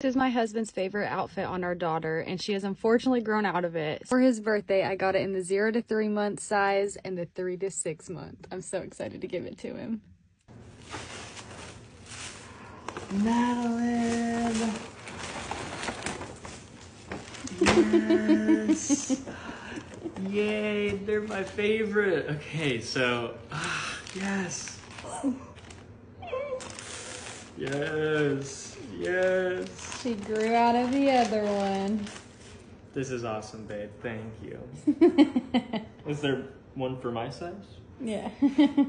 This is my husband's favorite outfit on our daughter, and she has unfortunately grown out of it. For his birthday, I got it in the zero to three month size and the three to six month. I'm so excited to give it to him. Madeline. Yes. Yay, they're my favorite. Okay, so, ah, yes. Yes, yes. She grew out of the other one. This is awesome, babe. Thank you. Is there one for my size? Yeah.